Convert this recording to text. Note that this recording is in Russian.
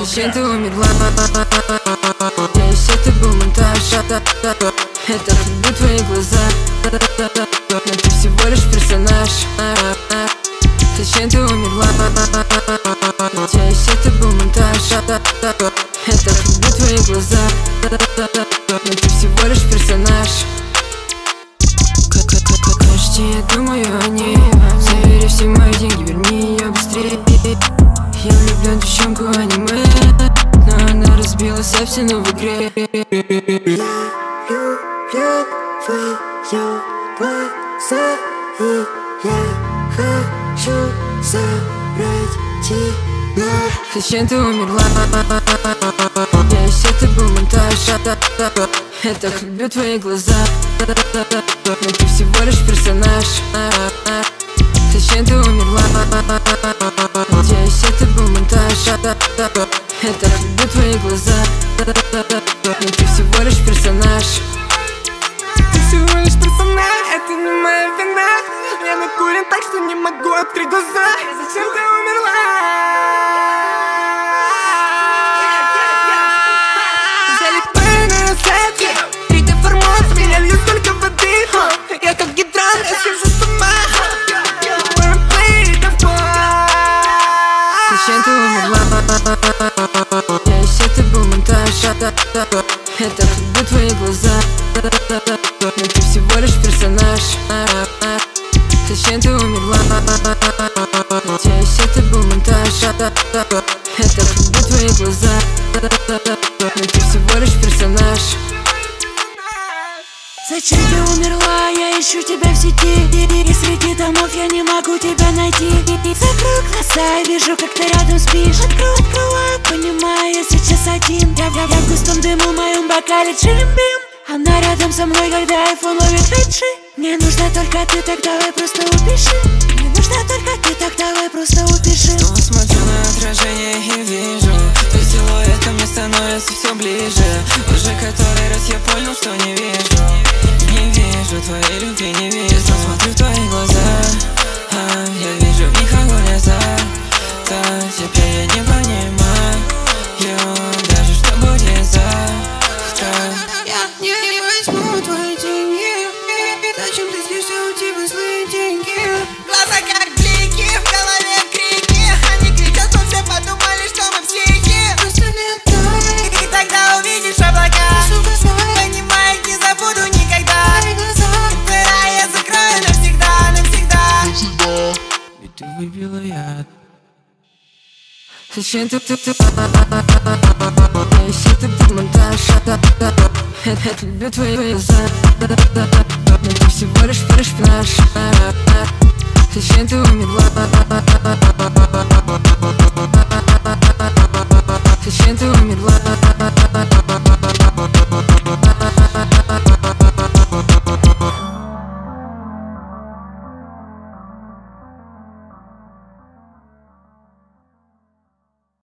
Зачем ты умерла? Я Надеюсь, это был монтаж Это люблю твои глаза Но ты всего лишь персонаж Зачем умерла? Надеюсь, это был монтаж Это люблю твои глаза Но ты всего лишь персонаж Кажется, я думаю о ней разбилась обсину в игре Я люблю твои глаза И я хочу забрать тебя Зачем ты умерла? Надеюсь, это был монтаж Я так люблю твои глаза Но ты всего лишь персонаж Зачем ты умерла? Это люблю твои глаза. Но ты всего лишь персонаж. Ты всего лишь персонаж, это не моя вина. Я накурен так, что не могу открыть глаза. Зачем ты умерла? Я так люблю твои глаза. Но ты всего лишь персонаж. Зачем ты умерла? Надеюсь, это был монтаж. Я так люблю твои глаза. Но ты всего лишь персонаж. Зачем ты умерла? Я ищу тебя в сети. И среди домов я не могу тебя найти. Закрою глаза и вижу, как ты рядом спишь. Открою, открываю, понимаю, я сейчас один. Я, я в густом дыму в моем бокале джимбим. Она рядом со мной, когда iPhone ловит 5G Мне нужна только ты, так давай просто упиши. Мне нужна только ты, так давай просто упиши. Снова смотрю на отражение и вижу. Силуэт ко мне становится все ближе. Уже который раз я понял, что не вижу. Не вижу твоей любви, не вижу. Смотрю в твои глаза а, Я вижу в них огонь азарта Теперь я не понимаю ты выбила яд Зачем ты ты ты Если ты ты монтаж Я люблю твои глаза Но ты всего лишь перешпинаж Зачем ты умерла Зачем ты умерла